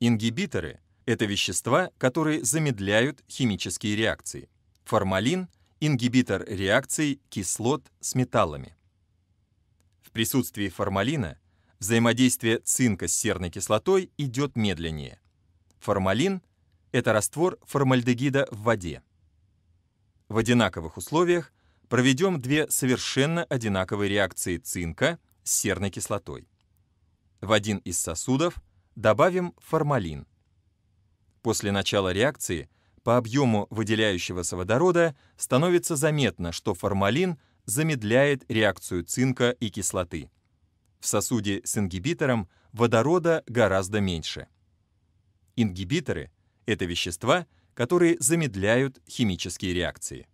Ингибиторы – это вещества, которые замедляют химические реакции. Формалин – ингибитор реакций кислот с металлами. В присутствии формалина взаимодействие цинка с серной кислотой идет медленнее. Формалин – это раствор формальдегида в воде. В одинаковых условиях проведем две совершенно одинаковые реакции цинка с серной кислотой. В один из сосудов добавим формалин. После начала реакции по объему выделяющегося водорода становится заметно, что формалин замедляет реакцию цинка и кислоты. В сосуде с ингибитором водорода гораздо меньше. Ингибиторы — это вещества, которые замедляют химические реакции.